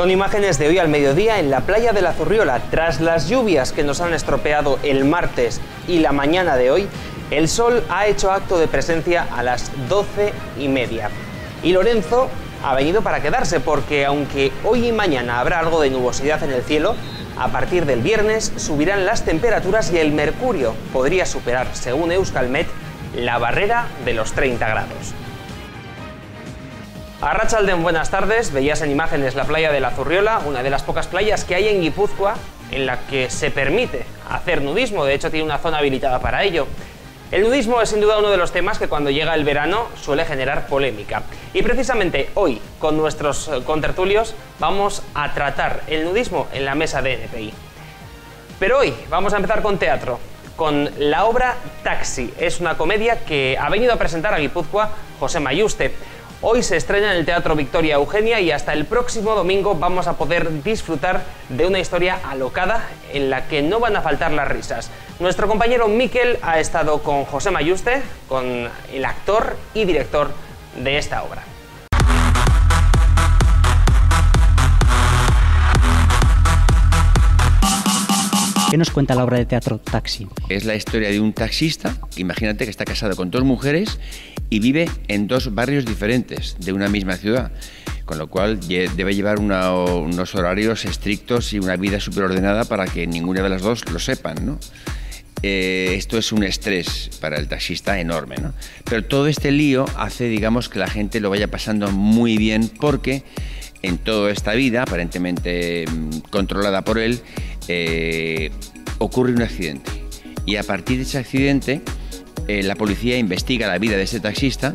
Son imágenes de hoy al mediodía en la playa de la Zurriola. Tras las lluvias que nos han estropeado el martes y la mañana de hoy, el sol ha hecho acto de presencia a las doce y media. Y Lorenzo ha venido para quedarse porque aunque hoy y mañana habrá algo de nubosidad en el cielo, a partir del viernes subirán las temperaturas y el mercurio podría superar, según Euskalmet, la barrera de los 30 grados. A Rachalden, buenas tardes. Veías en imágenes la playa de la Zurriola, una de las pocas playas que hay en Guipúzcoa en la que se permite hacer nudismo. De hecho, tiene una zona habilitada para ello. El nudismo es sin duda uno de los temas que cuando llega el verano suele generar polémica. Y precisamente hoy, con nuestros eh, contertulios, vamos a tratar el nudismo en la mesa de NPI. Pero hoy vamos a empezar con teatro, con la obra Taxi. Es una comedia que ha venido a presentar a Guipúzcoa José Mayuste. Hoy se estrena en el Teatro Victoria Eugenia y hasta el próximo domingo vamos a poder disfrutar de una historia alocada en la que no van a faltar las risas. Nuestro compañero Miquel ha estado con José Mayuste, con el actor y director de esta obra. ¿Qué nos cuenta la obra de teatro Taxi? Es la historia de un taxista, imagínate que está casado con dos mujeres y vive en dos barrios diferentes de una misma ciudad, con lo cual debe llevar unos horarios estrictos y una vida superordenada para que ninguna de las dos lo sepan, ¿no? Eh, esto es un estrés para el taxista enorme, ¿no? Pero todo este lío hace, digamos, que la gente lo vaya pasando muy bien porque en toda esta vida, aparentemente mm, controlada por él, eh, ocurre un accidente. Y a partir de ese accidente, eh, la policía investiga la vida de ese taxista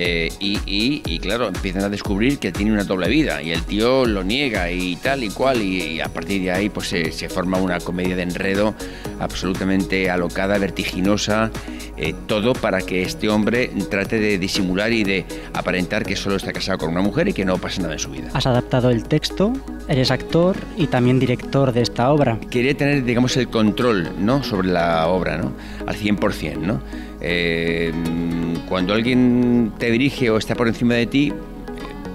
eh, y, claro, empiezan a descubrir que tiene una doble vida y el tío lo niega y tal y cual y, a partir de ahí pues se, forma una comedia de enredo absolutamente alocada, vertiginosa, eh, todo para que este hombre trate de disimular y de aparentar que solo está casado con una mujer y que no pasa nada en su vida. Has adaptado el texto, eres actor y también director de esta obra. Quería tener, digamos, el control ¿no? sobre la obra, ¿no? Al 100%, ¿no? Eh, cuando alguien te dirige o está por encima de ti,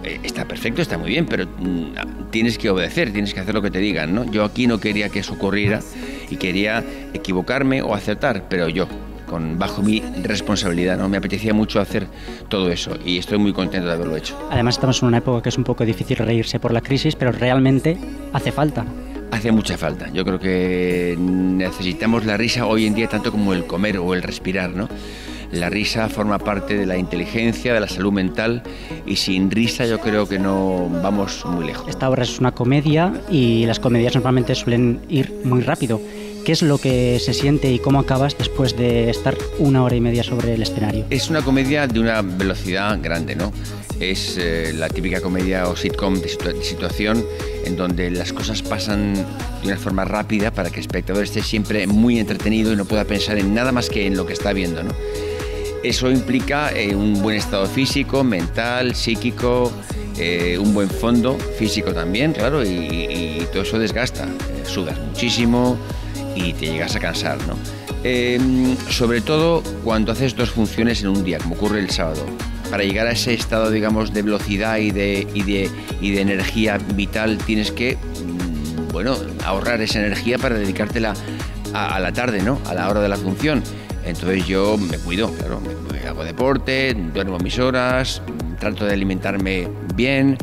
eh, está perfecto, está muy bien, pero mm, tienes que obedecer, tienes que hacer lo que te digan, ¿no? Yo aquí no quería que eso ocurriera y quería equivocarme o acertar, pero yo, con, bajo mi responsabilidad, ¿no? Me apetecía mucho hacer todo eso y estoy muy contento de haberlo hecho. Además estamos en una época que es un poco difícil reírse por la crisis, pero realmente hace falta. Hace mucha falta. Yo creo que necesitamos la risa hoy en día tanto como el comer o el respirar, ¿no? La risa forma parte de la inteligencia, de la salud mental y sin risa yo creo que no vamos muy lejos. Esta obra es una comedia y las comedias normalmente suelen ir muy rápido. ¿Qué es lo que se siente y cómo acabas después de estar una hora y media sobre el escenario? Es una comedia de una velocidad grande, ¿no? Es eh, la típica comedia o sitcom de, de, situación en donde las cosas pasan de una forma rápida para que el espectador esté siempre muy entretenido y no pueda pensar en nada más que en lo que está viendo, ¿no? Eso implica eh, un buen estado físico, mental, psíquico, eh, un buen fondo físico también, claro, y, todo eso desgasta. Eh, sudas muchísimo y te llegas a cansar, ¿no? Em, sobre todo cuando haces dos funciones en un día, como ocurre el sábado. Para llegar a ese estado, digamos, de velocidad y de, y de, energía vital, tienes que, mm, bueno, ahorrar esa energía para dedicártela a, la tarde, ¿no? A la hora de la función. Entonces yo me cuido, claro, hago deporte, duermo mis horas, trato de alimentarme bien,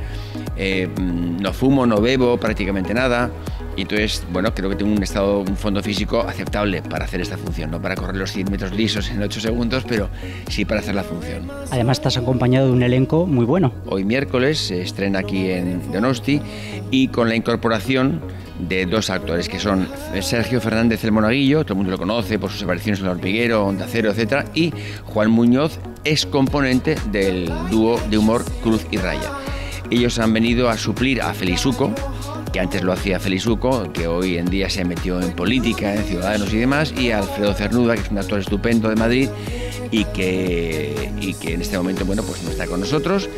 eh, no fumo, no bebo prácticamente nada. Y entonces, bueno, creo que tengo un estado, un fondo físico aceptable para hacer esta función, no para correr los 100 metros lisos en 8 segundos, pero sí para hacer la función. Además, estás acompañado de un elenco muy bueno. Hoy miércoles se estrena aquí en Donosti y con la incorporación de dos actores que son Sergio Fernández el Monaguillo, todo el mundo lo conoce por sus apariciones en El Hormiguero, Onda Cero, etc. Y Juan Muñoz es componente del dúo de humor Cruz y Raya. Ellos han venido a suplir a Felizuco, que antes lo hacía Felizuco, que hoy en día se metió en política, en Ciudadanos y demás, y Alfredo Cernuda, que es un actor estupendo de Madrid y que, y que en este momento bueno, pues no está con nosotros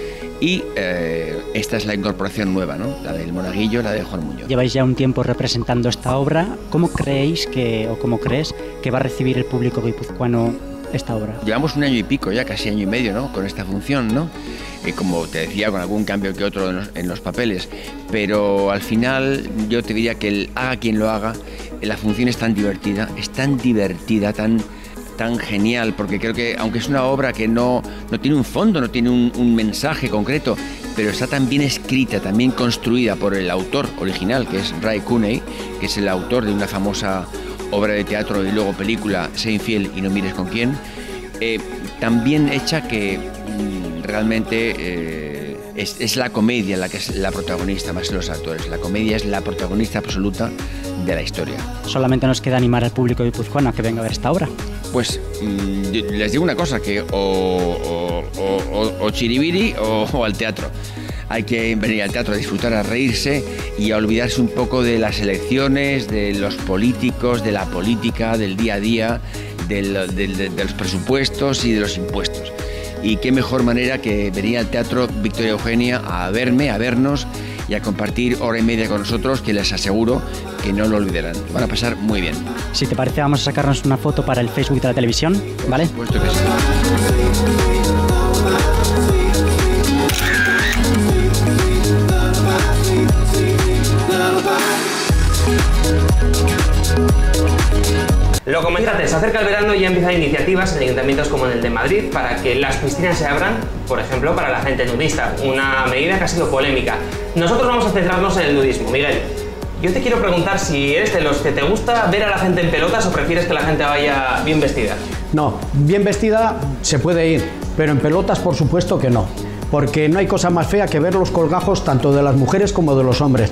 y eh, esta es la incorporación nueva, ¿no? la del Monaguillo, la de Juan Muñoz. Lleváis ya un tiempo representando esta obra. ¿Cómo creéis que, o cómo crees que va a recibir el público guipuzcoano esta obra? Llevamos un año y pico, ya casi año y medio, ¿no? Con esta función, ¿no? Y como te decía, con algún cambio que otro en los, papeles. Pero al final yo te diría que el haga quien lo haga, la función es tan divertida, es tan divertida, tan tan genial, porque creo que aunque es una obra que no, no tiene un fondo, no tiene un, mensaje concreto, pero está tan bien escrita, también construida por el autor original, que es Ray Cooney, que es el autor de una famosa obra de teatro y luego película, Sé infiel y no mires con quién, eh, tan bien hecha que mm, realmente eh, es, es la comedia la que es la protagonista, más que los actores. La comedia es la protagonista absoluta de la historia. Solamente nos queda animar al público guipuzcoano a que venga a ver esta obra. Pues mm, les digo una cosa, que o, o, o- chiribiri o al teatro. Hay que venir al teatro a disfrutar, a reírse y a olvidarse un poco de las elecciones, de los políticos, de la política, del día a día, del- del- de, los presupuestos y de los impuestos. Y qué mejor manera que venir al teatro Victoria Eugenia a verme, a vernos y a compartir hora y media con nosotros, que les aseguro que no lo olvidarán. Van a pasar muy bien. Si te parece, vamos a sacarnos una foto para el Facebook de la televisión, ¿vale? Por supuesto que sí. Lo comentaste, se acerca el verano y ya empiezan iniciativas en ayuntamientos como en el de Madrid para que las piscinas se abran, por ejemplo, para la gente nudista, una medida que ha sido polémica. Nosotros vamos a centrarnos en el nudismo. Miguel, yo te quiero preguntar si eres de los que te gusta ver a la gente en pelotas o prefieres que la gente vaya bien vestida. No, bien vestida se puede ir, pero en pelotas por supuesto que no, porque no hay cosa más fea que ver los colgajos tanto de las mujeres como de los hombres.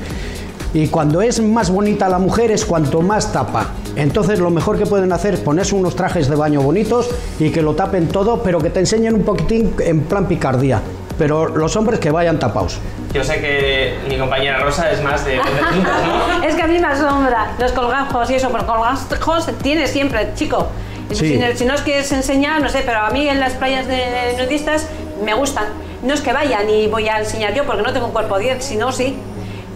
Y cuando es más bonita la mujer es cuanto más tapa. Entonces lo mejor que pueden hacer es ponerse unos trajes de baño bonitos y que lo tapen todo, pero que te enseñen un poquitín en plan picardía. Pero los hombres que vayan tapados. Yo sé que mi compañera Rosa es más de. Es que a mí me asombra los colgajos y eso, pero colgajos tiene siempre, chico. Sí. Si, no- si no os quieres enseñar, no sé, pero a mí en las playas de nudistas me gustan. No es que vaya ni voy a enseñar yo porque no tengo un cuerpo 10, si no, sí.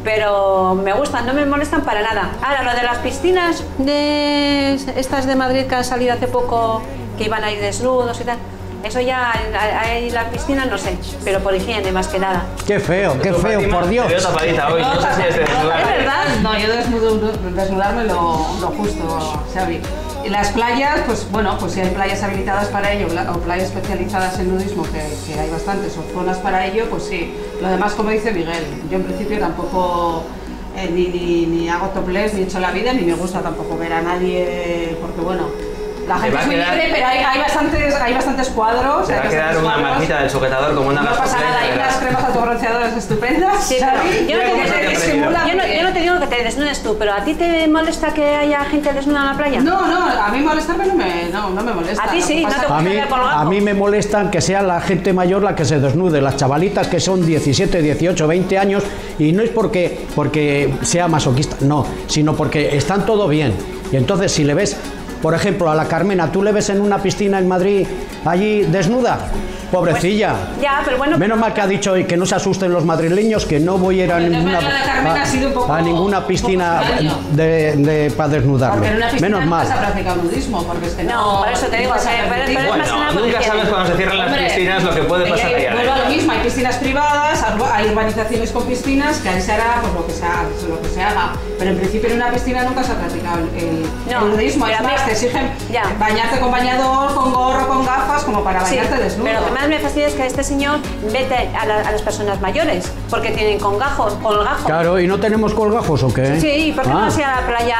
Pero me gustan, no me molestan para nada. Ahora, lo de las piscinas de estas de Madrid que han salido hace poco, que iban a ir desnudos y tal, eso ya, ahí las piscinas no sé, pero por higiene más que nada. Qué feo, qué feo, Fátima, por Dios. Te veo tapadita hoy, no sé si es desnudar. Es verdad. No, yo desnudo, desnudarme lo, lo justo, Xavi. Y las playas, pues bueno, pues si hay playas habilitadas para ello o playas especializadas en nudismo, que, que hay bastantes, o zonas para ello, pues sí. Lo demás, como dice Miguel, yo en principio tampoco eh, ni, ni, ni hago topless, ni he hecho la vida, ni me gusta tampoco ver a nadie, porque bueno, la Te gente es muy quedar- libre, pero hay, hay, bastantes, hay bastantes cuadros. Te va a quedar una marquita del sujetador como una No pasa nada, hay unas cremas autobronceadoras estupendas. Sí, yo no, te, ¿Cómo se te ha yo no- yo no- que- yo no te digo que te desnudes tú, pero ¿a ti te molesta que haya gente desnuda en la playa? No, no, a mí molestarme no me, no, no me molesta. A ti sí, no te A mí, a mí me molestan que sea la gente mayor la que se desnude, las chavalitas que son 17, 18, 20 años, y no es porque, porque sea masoquista, no, sino porque están todo bien. Y entonces si le ves, por ejemplo, a la Carmena, tú le ves en una piscina en Madrid, allí desnuda, pobrecilla. Ya, pero bueno. Menos mal que ha dicho hoy que no se asusten los madrileños, que no voy a ir a ninguna, poco- a ninguna piscina de, de- para desnudarme. Porque en una piscina Menos mal. se ha practicado nudismo, porque es que no... No, por eso te digo, pero- es más nunca sabes cuando se cierran las Hombre, piscinas lo que puede pasar ahí Vuelvo a lo mismo, hay piscinas privadas, hay urbanizaciones con piscinas, que ahí se hará pues, lo, que se haga, lo que se haga. Pero en principio en una piscina nunca se ha practicado el, No, el nudismo. Es a más, te exigen Ya. bañarte con bañador, con gorro, con gafas, como para Sí, bañarte desnudo. pero más me fastidia es que este señor vete a, la- a las personas mayores, porque tienen con gajos, colgajos. Claro, ¿y no tenemos colgajos o qué? Sí, ¿y por qué Ah. no se a la playa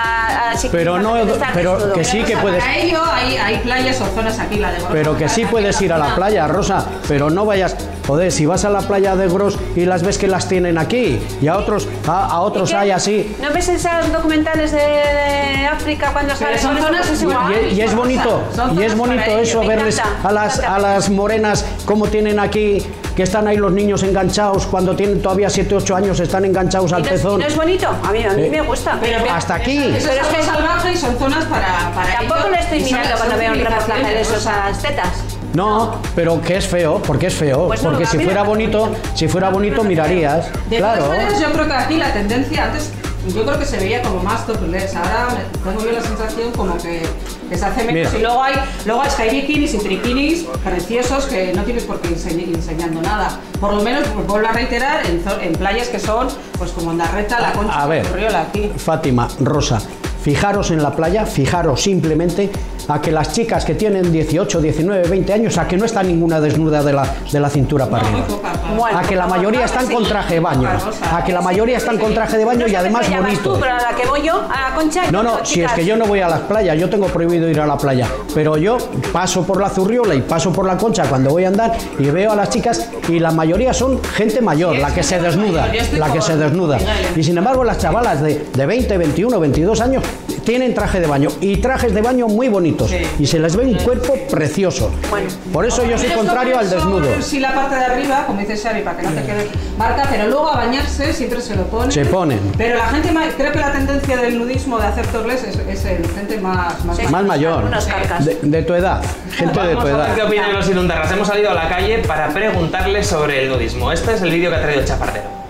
así Pero no, pero que sí que puedes, Para ello hay, hay playas o zonas aquí, la de Gros, pero que sí puedes ir a la playa, Rosa, pero no vayas, joder, si vas a la playa de Gros y las ves que las tienen aquí y a otros, a, a otros hay así. ¿No ves esos documentales de, de África cuando salen son zonas Pues Y, igual. y- y es bonito, y es bonito eso verles encanta, a las, a las morenas como tienen aquí, que están ahí los niños enganchados, cuando tienen todavía 7, 8 años están enganchados ¿Y al pezón. no es bonito? A mí, a mí Eh, me gusta. Pero Hasta aquí. Eso Pero es que- salvaje y son zonas para, para Tampoco le estoy mirando cuando veo un reportaje de civilizaciones, esos a las tetas. No, pero que es feo, porque es feo, Pues no, porque si fuera bonito, si fuera bonito mirarías, De claro. todas maneras, yo creo que aquí la tendencia antes yo creo que se veía como más topless. Ahora tengo yo la sensación como que, que se hace menos. Mira. Y luego hay, luego hay sky bikinis y trikinis preciosos que no tienes por qué ir enseñ- enseñando nada. Por lo menos, pues, vuelvo a reiterar, en, playas que son, pues como Andarreta, La Concha, A ver, Riola, aquí. Fátima, Rosa, fijaros en la playa, fijaros simplemente a que las chicas que tienen 18, 19, 20 años, a que no está ninguna desnuda de la, de la cintura para arriba. A que la mayoría están con traje de baño. A que la mayoría están con traje de baño y además bonito. tú, pero a la que voy yo, a la concha. No, no, si es que yo no voy a las playas, yo tengo prohibido ir a la playa, pero yo paso por la Zurriola y paso por la Concha cuando voy a andar y veo a las chicas y la mayoría son gente mayor, la que se desnuda, la que se desnuda. Y sin embargo las chavalas de, de 20, 21, 22 años tienen traje de baño y trajes de baño muy bonitos Sí. y se les ve un cuerpo precioso. Bueno. Por eso yo soy contrario al desnudo. Sí, la parte de arriba, como dice Xavi, para que no te quede marca, pero luego a bañarse siempre se lo ponen. Se ponen. Pero la gente, ma- creo que la tendencia del nudismo de hacer torles es, es el gente más, más Sí. Más mayor, de, de tu edad, gente de tu Vamos a ver edad. qué opinan los inundarras. Hemos salido a la calle para preguntarles sobre el nudismo. Este es el vídeo que ha traído el Chapardero.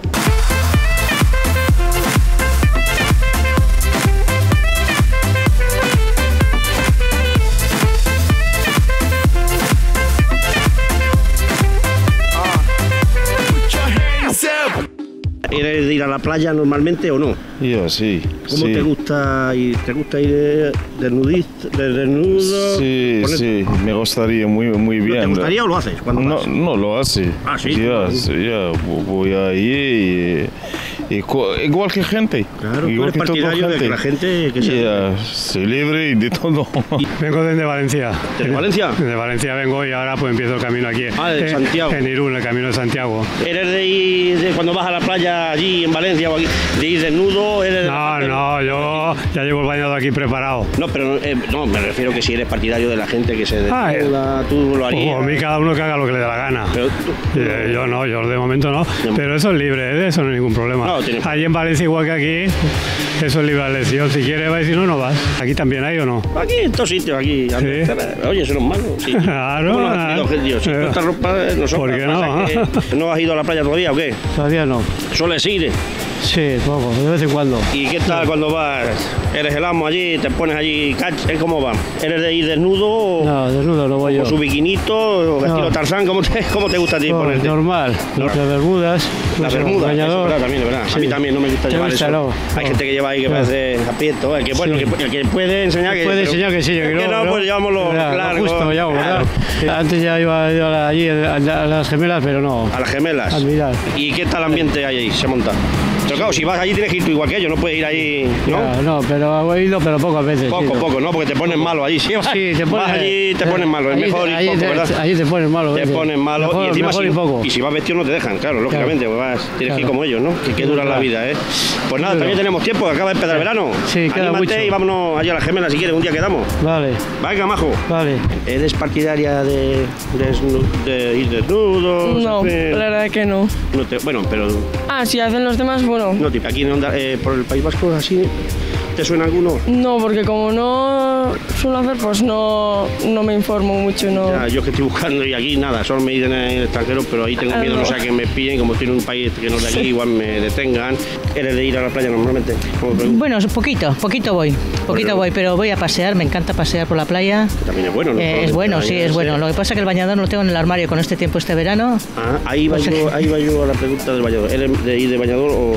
¿Eres de ir a la playa normalmente o no? Yo sí. ¿Cómo sí. te gusta ir? ¿Te gusta ir de, desnudista, de desnudo? Sí, sí, me gustaría muy, muy ¿No bien. ¿Te gustaría o lo haces? Cuando No, vas? no lo hace. Ah, sí. Ya, ya voy ahí y, igual que gente. Claro, igual eres partidario de que la gente que se... Ya, soy libre y de todo. Vengo desde Valencia. ¿Desde Valencia? De Valencia vengo y ahora pues empiezo el camino aquí. Ah, de en- Santiago. En Irún, el camino de Santiago. ¿Eres de ir de cuando vas a la playa allí en Valencia o aquí, de ir desnudo? ¿Eres de No, parte- no, yo ya llevo el bañado aquí preparado. No, pero eh, no, me refiero que si eres partidario de la gente que se Ah, desnuda, tú lo harías. O a mí cada uno que haga lo que le dé la gana. Pero tú- Eh, Yo no, yo de momento no. Pero eso es libre, ¿eh? de eso no hay ningún problema. No, tiene- Allí en Valencia, igual que aquí, eso es libre de elección. Si quieres, vas y si no, no vas. Aquí también hay o no. Aquí en todos sitios, aquí. Oye, eso no es malo. Sí. Claro, ¿Cómo no ah? Si eh, estás ropa, nosotros. ¿por qué no? que ¿No has ido a la playa todavía o qué? Todavía no. Sueles ir. Sí, poco, de vez en cuando. ¿Y qué tal cuando vas? ¿Eres el amo allí? ¿Te pones allí? eh, ¿Cómo va? ¿Eres de ir desnudo o No, desnudo no voy yo. con su biquinito o vestido No. Tarzán? ¿Cómo te, cómo te gusta a ti No, ponerte? normal, No. las bermudas, La no sé, bermuda, eso es bañador. verdad, también, es verdad. A Sí. mí también no me gusta ¿Te llevar gusta, eso. no? Hay No. gente que lleva ahí que No. parece aprieto. El que, bueno, Sí. el que, el que puede enseñar que... Puede enseñar que sí, que el que no, no, pues llevámoslo Ya, lo largo. justo, ya, ¿verdad? Claro. Antes ya iba a la- allí a, a las gemelas, pero no. A las gemelas. Al mirar. ¿Y qué tal ambiente hay ahí? Se monta. Pero claro, si vas allí tienes que ir tú igual que yo, no puedes ir ahí, ¿no? No, pero he ido, pero pocas veces. Poco, sí, poco, ¿no? Porque te pones malo allí. Si vas, Sí, te vas allí te pones malo. Es allí mejor ir poco, te, ¿verdad? Allí te pones malo. Te ¿verdad? pones malo Mejor, y encima mejor si, y poco. y si vas vestido no te dejan, claro, lógicamente, pues vas, tienes que ir como ellos, ¿no? Que, que dura la vida, ¿eh? Pues nada, también tenemos tiempo, que acaba de empezar el verano. Sí, queda Anímate mucho. y vámonos allá a las gemelas si quieres, un día quedamos. Vale, Venga, majo. vale. ¿Eres partidaria de, de ir desnudo? No, la verdad que no. no te- bueno, pero Ah, si hacen los demás, bueno. No te- aquí en Onda- eh, por el País Vasco así, ¿te suena alguno? No, porque como no suelo hacer, pues no, no me informo mucho, no. Ya, yo que estoy buscando y aquí nada, solo me dicen en el extranjero, pero ahí tengo Ah, miedo, no no. sea que me pillen, como estoy en un país que no es de aquí, igual me detengan. ¿Eres de ir a la playa normalmente? Bueno, poquito, poquito voy, poquito Bueno. voy, pero voy a pasear, me encanta pasear por la playa. también es bueno, ¿no? Eh, es bueno, sí, es bueno. Lo que pasa es que el bañador no lo tengo en el armario con este tiempo este verano. Ah, ahí va, No yo, ahí va yo a la pregunta del bañador. ¿Eres de ir de bañador o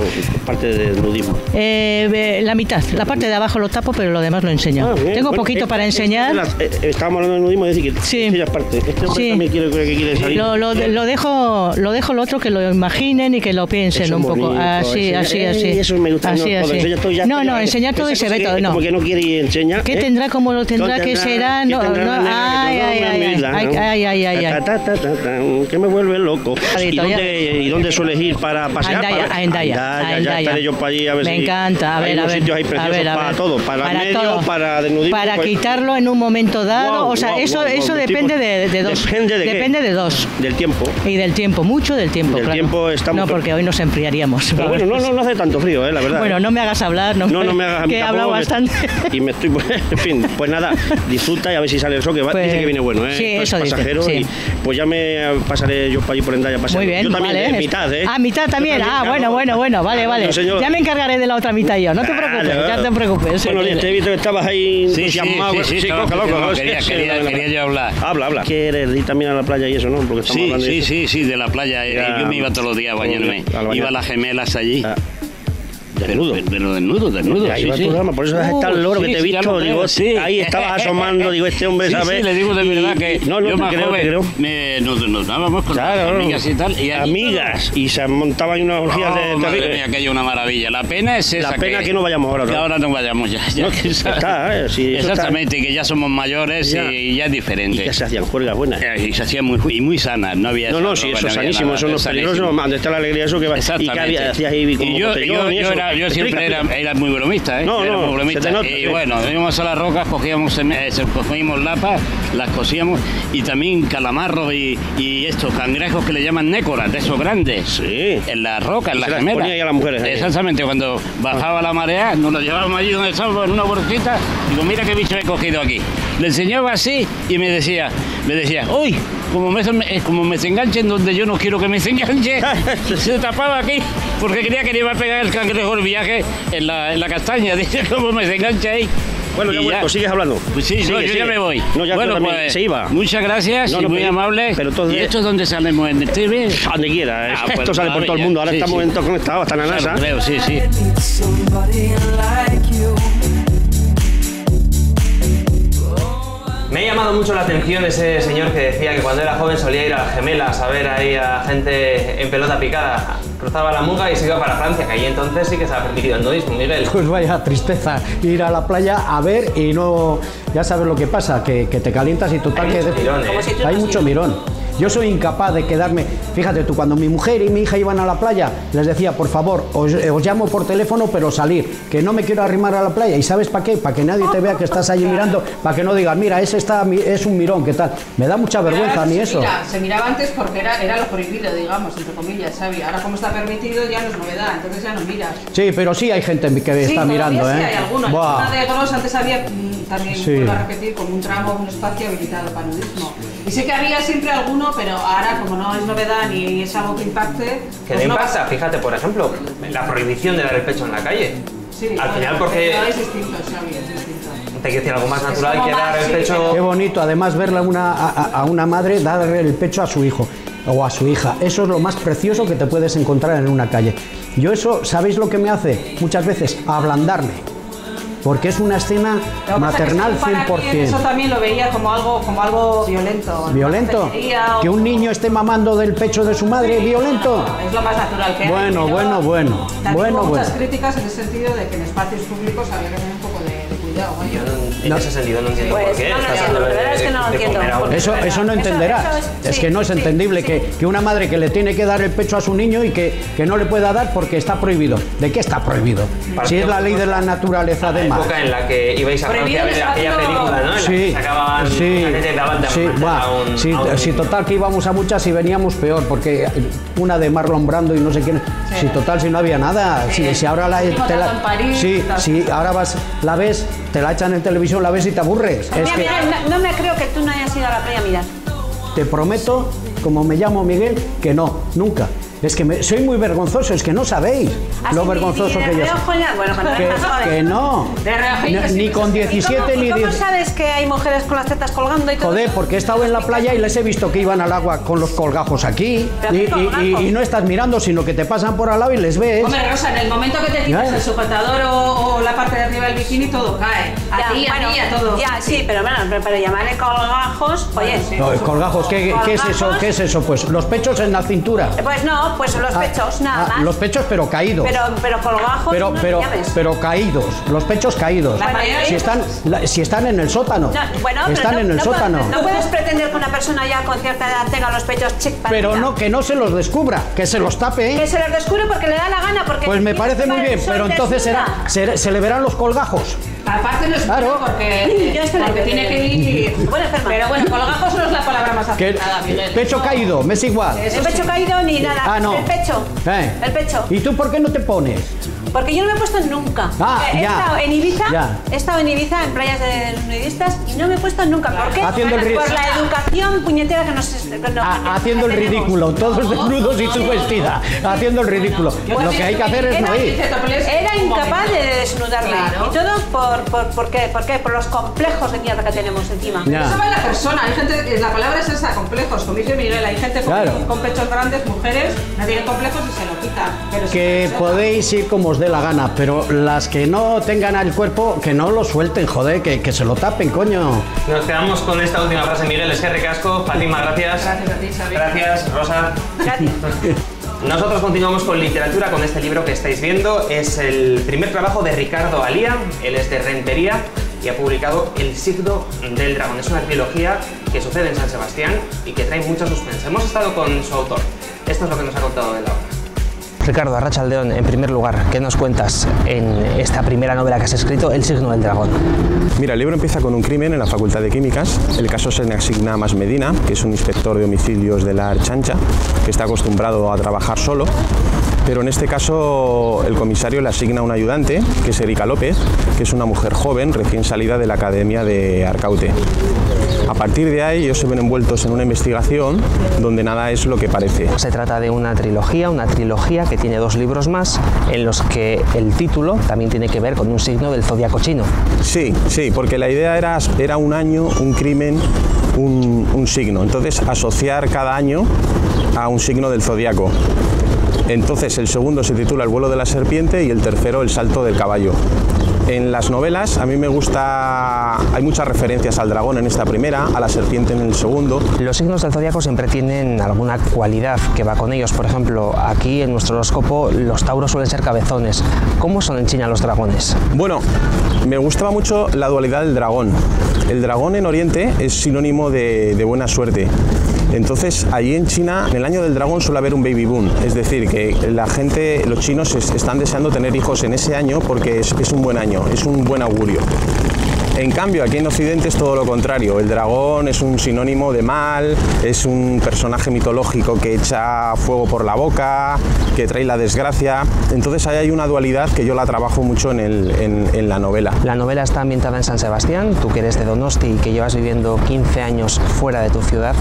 parte de nudismo? Eh, la mitad, la parte de abajo lo tapo, pero lo demás lo enseño. Ah, tengo Bueno, poquito eh, para enseñar. las- eh, eh, estábamos hablando de nudismo y decir que Sí. es parte. Este hombre Sí. también quiere, que quiere salir. Lo, lo, lo dejo lo dejo lo otro que lo imaginen y que lo piensen Eso un es poco. bonito, así, eso- así, eh, así. Eso me gusta. Así, no, así. todo ya no, no, enseñar todo y se ve todo. que No. Como que no quiere y enseña. ¿Qué ¿eh? tendrá, cómo lo tendrá, qué será? ¿Qué No, ay, que ay, ay, ay, ay, ay, que me vuelve loco. ¿Y Ahorita, dónde, ¿Y dónde sueles ir para pasear? A Endaya, Para- a Endaya, a Ya Endaya. estaré yo para allí a ver Me si encanta, a hay ver, a unos ver. sitios ahí a preciosos ver, a para ver. todo, para, medio, todo. para desnudismo. Para pues- quitarlo en un momento dado. Guau, o sea, guau, eso, guau, eso depende tipo- de, de dos. ¿Depende de? Depende de dos. Del tiempo. Y del tiempo, mucho del tiempo. Del claro. tiempo estamos- No, porque hoy nos enfriaríamos. Pero bueno, no, no, no hace tanto frío, eh, la verdad. Bueno, eh. no me hagas hablar, no, No, no me hagas a que he hablado bastante. Y me estoy. En fin, pues nada, disfruta y a ver si sale el sol, que va- Pues, dice que viene bueno, ¿eh? sí, eso dice, pasajero sí. y pues ya me pasaré yo para allí por Endaya paseando. Muy bien, Yo también, vale. eh, mitad, ¿eh? Ah, mitad también. Ah, bueno, bueno, bueno, vale, vale. No, señor. Ya me encargaré de la otra mitad yo, no te preocupes, ya te preocupes. Bueno, Díaz, te he visto que estabas ahí Sí, sí, sí, sí, loco, loco, quería- sí, quería- bueno, quería yo hablar. Habla, habla. ¿Quieres ir también a la playa y eso, no? Porque estamos Sí, hablando de sí, eso. sí, sí, de la playa. eh, Ya, yo me iba todos los días a bañarme. Iba a las gemelas allí. Desnudo. Pero, pero desnudo, desnudo. Ya sí, iba sí. tu dama, por eso has Uh, estado el loro sí, que te he ya visto. digo, creo, ahí estabas asomando, digo, este hombre Sí, sabe. Sí, le digo de verdad que No, no, yo más creo, joven creo. me- nos, nos dábamos con las Claro, amigas y tal. Y amigas. Y se montaban unas orgías de Oh, madre terrible. mía, aquello es una maravilla. La pena es esa La pena que no vayamos ahora, Que ahora no vayamos ya. ya No, que esa- está, eh, Exactamente, que ya somos mayores Ya. y ya es diferente. Y que se hacían juergas buenas. Eh, Y se hacían muy, y muy sanas, no había No, no, sí, eso es sanísimo, eso no es peligroso, donde está la alegría, eso que va. Y que hacías ahí como Y yo, eso. Era, yo siempre era, era muy bromista, ¿eh? No, Era no, muy bromista. se te nota, y bueno, íbamos a las rocas, cogíamos, eh, cogíamos lapas, las cosíamos y también calamarros y, y estos cangrejos que le llaman nécoras, de esos grandes. Sí. En las rocas, en las gemelas. las mujeres. Exactamente, cuando bajaba la marea, nos lo llevábamos allí donde estábamos en una bolsita. Digo, mira qué bicho he cogido aquí. Le enseñaba así y me decía, me decía, uy, como me, eh, como me se enganchen donde yo no quiero que me se enganche, se tapaba aquí porque creía que le iba a pegar el cangrejo el viaje en la, en la castaña. Dice, como me se engancha ahí. Bueno, ya Y vuelto, sigues hablando. Pues sí, Sigue, no, yo sigue. ya me voy. No, ya bueno, pues, se iba. Muchas gracias No, y muy pero- amable. pero entonces- ¿Y esto es donde salimos? ¿En el TV? Donde quiera. Ah, pues Esto sale por todo el mundo. Ahora Sí, estamos sí. en todo conectados, hasta en la NASA. Claro, creo, sí, sí. Me ha llamado mucho la atención ese señor que decía que cuando era joven solía ir a las gemelas a ver ahí a gente en pelota picada. Cruzaba la muga y se iba para Francia, que allí entonces sí que se ha permitido el nudismo, Miguel. Pues vaya tristeza ir a la playa a ver y no. Ya sabes lo que pasa, que, que te calientas y total Hay que. mucho mirón, ¿eh? Hay mucho mirón. Yo soy incapaz de quedarme. Fíjate tú, cuando mi mujer y mi hija iban a la playa, les decía, por favor, os, eh, os llamo por teléfono, pero salir, que no me quiero arrimar a la playa. ¿Y sabes para qué? Para que nadie te vea que estás allí mirando, para que no digas, mira, ese está, es un mirón, ¿qué tal? Me da mucha vergüenza a mí eso. mira- se miraba antes porque era, era lo prohibido, digamos, entre comillas, ¿sabes? Ahora como está permitido ya no es novedad, entonces ya no miras. Sí, pero sí hay gente que Sí, está mirando, sí ¿eh? hay algunos. Buah. Una de Gros antes había mm, también, Sí. vuelvo a repetir, como un tramo, un espacio habilitado para nudismo. Y sé que había siempre alguno, pero ahora como no es novedad ni es algo que impacte... Que pues no no pasa, fíjate, por ejemplo, la prohibición de dar el pecho en la calle. Sí, Al final, porque pero es distinto, Xavi, es distinto. te quiero decir algo más natural que dar el sí, pecho. Qué bonito, además verle a una, a, a una madre darle el pecho a su hijo o a su hija. Eso es lo más precioso que te puedes encontrar en una calle. Yo eso, ¿sabéis lo que me hace? Muchas veces ablandarme. Porque es una escena pasa es maternal que para mí Eso 100%. también lo veía como algo, como algo violento. ¿Violento? O- Que un niño esté mamando del pecho de su madre, ¿violento? Es lo más natural que hay. Bueno, pero bueno, bueno, bueno, muchas bueno. críticas en el sentido de que en espacios públicos había que tener un poco Yo no- en ese sentido no entiendo Pues por qué. no hablando la verdad de- es que no lo de entiendo. Eso, eso no Eso- entenderás. eso es- es sí, que no es sí, entendible sí. que, que una madre que le tiene que dar el pecho a su niño y que, que no le pueda dar porque está prohibido. ¿De qué está prohibido? Si es la ley de la naturaleza La además. época en la que ibais a Francia a ver aquella película, ¿no? En la que Sí, sacaban sí, la de sí, a un- sí, a un sí, total que íbamos a muchas y veníamos peor, porque una de Marlon Brando y no sé quién, si total si no había nada, si, si ahora la, Hemos te la- estado en París, sí, tal. sí, ahora vas, la ves, te la echan en televisión, la ves y te aburres. Es Mira, que mira, no, no me creo que tú no hayas ido a la playa a mirar. te prometo, como me llamo Miguel, que no, nunca. Es que me- soy muy vergonzoso, es que no sabéis Así lo vergonzoso que yo soy. Bueno, cuando Que, que no, De ni, con sí. ¿Y 17 cómo, ni y cómo 10. sabes que hay mujeres con las tetas colgando y todo? Joder, porque he estado en la playa y les he visto que iban al agua con los colgajos aquí ¿Pero y, qué y- colgajos? y- y no estás mirando, sino que te pasan por al lado y les ves. Hombre, Rosa, en el momento que te quitas Ya. el sujetador o, o la parte de arriba del bikini, todo cae. A ti, a mí, a todo. Ya, sí, pero bueno, pero, pero llamarle colgajos, oye. sí. No, colgajos, ¿qué, qué es eso? Colgajos. ¿Qué es eso? Pues los pechos en la cintura. Pues no, pues los Ah, pechos, nada ah, más. Los pechos pero caídos. Pero, pero colgajos, pero, no pero, me llames. pero caídos, los pechos caídos. Si están, la- si están en el sótano. No, bueno, pero están no- en el no sótano. puedes- No puedes pretender que una persona ya con cierta edad tenga los pechos chic para Pero no, que no se los descubra, que se los tape. ¿eh? Que se los descubre porque le da la gana, porque... Pues me parece muy bien, pero entonces será, se, se le verán los colgajos. Aparte no es Claro. porque, Yo estoy porque tiene que ir... Bueno. Pero bueno, colgajos no es la palabra más acertada, Miguel. pecho caído, me es igual. El pecho caído ni nada. Ah, no. El pecho. Eh. El pecho. ¿Y tú por qué no te pones? Porque yo no me he puesto nunca. Ah, he, ya. estado en Ibiza, Ya. he estado en Ibiza en playas de nudistas y no me he puesto nunca. ¿Por qué? Haciendo el Por la educación puñetera que nos, que nos- haciendo el tenemos. ridículo, todos desnudos y tú vestida, haciendo el ridículo. Lo que hay que hacer es no Era, ir. era incapaz de desnudarme. Claro. Y todo por, por, ¿por qué? ¿Por qué? Por los complejos de mierda que tenemos encima. Ya. Eso va en la persona. Hay gente, la palabra es esa, complejos. Como dice Miguel, hay gente con, Claro. con pechos grandes, mujeres, no tienen complejos y se lo quitan. Pero Que podéis ir como os dé la gana, pero las que no tengan al cuerpo, que no lo suelten, joder, que, que se lo tapen, coño. Nos quedamos con esta última frase, Miguel. Es que recasco. Fátima, gracias. Gracias a ti, Xavi. Gracias, Rosa. Gracias. Nosotros continuamos con literatura, con este libro que estáis viendo. Es el primer trabajo de Ricardo Alía, él es de Rentería y ha publicado El signo del dragón. Es una trilogía que sucede en San Sebastián y que trae mucho suspense. Hemos estado con su autor. Esto es lo que nos ha contado de la obra. Ricardo Arrachaldeón, en primer lugar, ¿qué nos cuentas en esta primera novela que has escrito, El signo del dragón? Mira, el libro empieza con un crimen en la Facultad de Químicas. El caso se le asigna a Mas Medina, que es un inspector de homicidios de la Archancha, que está acostumbrado a trabajar solo. Pero en este caso el comisario le asigna un ayudante, que es Erika López, que es una mujer joven recién salida de la Academia de Arcaute. A partir de ahí ellos se ven envueltos en una investigación donde nada es lo que parece. Se trata de una trilogía, una trilogía que tiene dos libros más, en los que el título también tiene que ver con un signo del zodiaco chino. Sí, sí, porque la idea era, era un año, un crimen, un, un signo. Entonces, asociar cada año a un signo del zodiaco. Entonces, el segundo se titula El vuelo de la serpiente y el tercero El salto del caballo. En las novelas a mí me gusta, hay muchas referencias al dragón en esta primera, a la serpiente en el segundo. Los signos del zodiaco siempre tienen alguna cualidad que va con ellos. Por ejemplo, aquí en nuestro horóscopo los tauros suelen ser cabezones. ¿Cómo son en China los dragones? Bueno, me gustaba mucho la dualidad del dragón. El dragón en Oriente es sinónimo de, de buena suerte. Entonces, allí en China, en el año del dragón suele haber un baby boom, es decir, que la gente, los chinos es- están deseando tener hijos en ese año porque es, un buen año, es un buen augurio. En cambio, aquí en Occidente es todo lo contrario. El dragón es un sinónimo de mal, es un personaje mitológico que echa fuego por la boca, que trae la desgracia. Entonces ahí hay una dualidad que yo la trabajo mucho en- en la novela. La novela está ambientada en San Sebastián, tú que eres de Donosti y que llevas viviendo 15 años fuera de tu ciudad.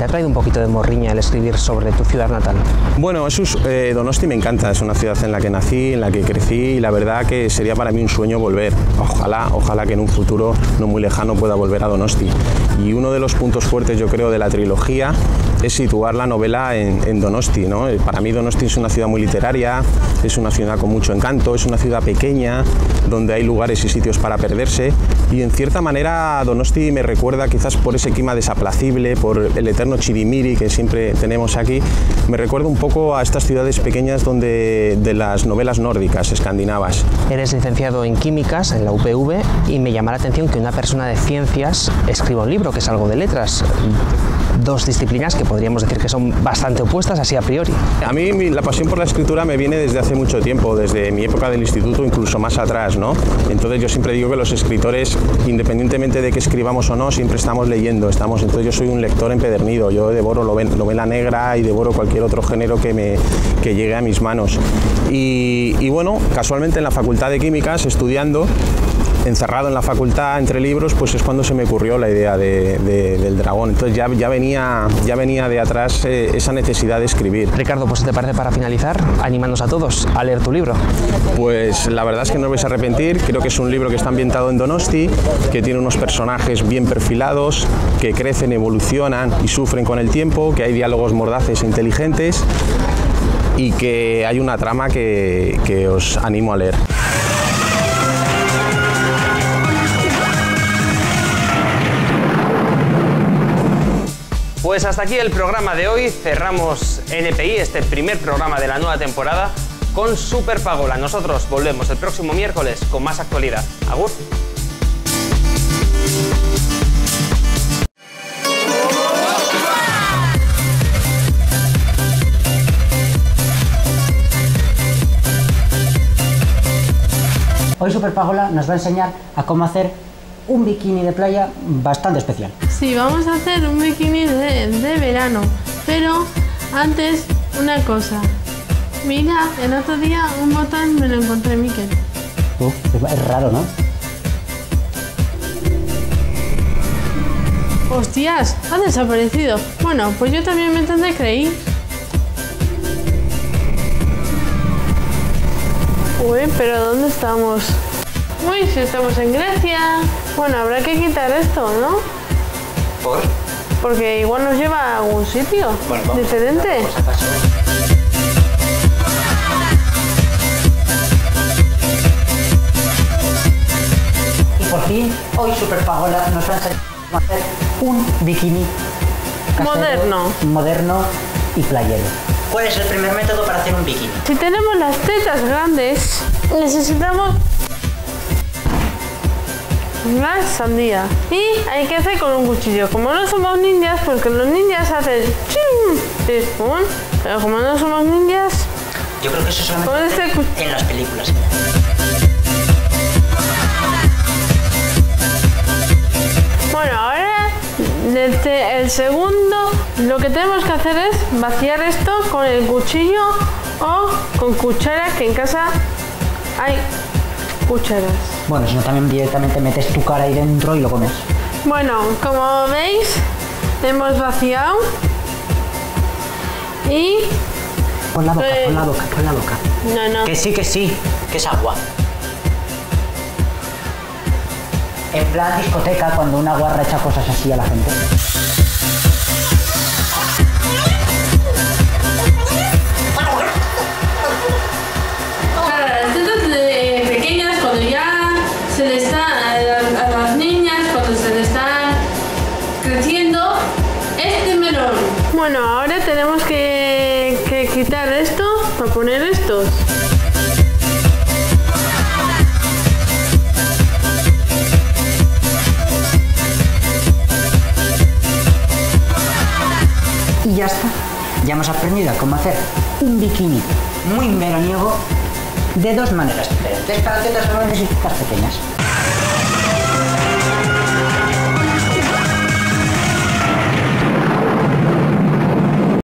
¿Te ha traído un poquito de morriña el escribir sobre tu ciudad natal? Bueno, eso es, eh, Donosti me encanta, es una ciudad en la que nací, en la que crecí y la verdad que sería para mí un sueño volver. Ojalá, ojalá que en un futuro no muy lejano pueda volver a Donosti. Y uno de los puntos fuertes yo creo de la trilogía es situar la novela en, en Donosti. ¿no? Eh, Para mí Donosti es una ciudad muy literaria, es una ciudad con mucho encanto, es una ciudad pequeña donde hay lugares y sitios para perderse y en cierta manera Donosti me recuerda quizás por ese clima desaplacible, por el eterno chirimiri que siempre tenemos aquí, me recuerda un poco a estas ciudades pequeñas donde de las novelas nórdicas, escandinavas. Eres licenciado en químicas en la UPV y me llama la atención que una persona de ciencias escriba un libro que es algo de letras. Dos disciplinas que podríamos decir que son bastante opuestas así a priori. A mí la pasión por la escritura me viene desde hace mucho tiempo, desde mi época del instituto, incluso más atrás, ¿no? Entonces yo siempre digo que los escritores, independientemente de que escribamos o no, siempre estamos leyendo, estamos. Entonces yo soy un lector empedernido, yo devoro novela negra y devoro cualquier otro género que me que llegue a mis manos. Y, y bueno, casualmente en la Facultad de Químicas, estudiando, encerrado en la facultad entre libros, pues es cuando se me ocurrió la idea de- de- del dragón. Entonces ya, ya, venía, ya venía de atrás eh, esa necesidad de escribir. Ricardo, pues si te parece para finalizar, animándonos a todos a leer tu libro. Pues la verdad es que no os vais a arrepentir, creo que es un libro que está ambientado en Donosti, que tiene unos personajes bien perfilados, que crecen, evolucionan y sufren con el tiempo, que hay diálogos mordaces e inteligentes y que hay una trama que, que os animo a leer. Pues hasta aquí el programa de hoy. Cerramos NPI, este primer programa de la nueva temporada, con Super Pagola. Nosotros volvemos el próximo miércoles con más actualidad. Agur. Hoy Super Pagola nos va a enseñar a cómo hacer un bikini de playa bastante especial. Sí, vamos a hacer un bikini de, de verano, pero antes una cosa. Mira, el otro día un botón me lo encontré, Miquel. Uf, es- raro, ¿no? Hostias, ha desaparecido. Bueno, pues yo también me tendré que ir. Uy, pero ¿dónde estamos? Uy, si estamos en Grecia. Bueno, habrá que quitar esto, ¿no? ¿Por? Porque igual nos lleva a algún sitio Bueno, vamos. diferente. Y por fin, hoy Superpagola nos va a enseñar a hacer un bikini casero, Moderno. moderno y playero. ¿Cuál es el primer método para hacer un bikini? Si tenemos las tetas grandes, necesitamos una sandía. Y hay que hacer con un cuchillo. Como no somos ninjas, porque los ninjas hacen chim pum. Pero como no somos ninjas, Yo creo que eso solamente este en las películas. bueno, ahora desde el segundo lo que tenemos que hacer es vaciar esto con el cuchillo o con cuchara, que en casa hay cucharas. Bueno, si no también directamente metes tu cara ahí dentro y lo comes. Bueno, como veis, hemos vaciado y... Pon la boca, Eh. pon la boca, pon la boca. No, no. Que sí, que sí, que es agua. En plan discoteca, cuando una guarra echa cosas así a la gente. Aprendido a cómo hacer un bikini muy veraniego de dos maneras diferentes para tetas grandes y tetas pequeñas.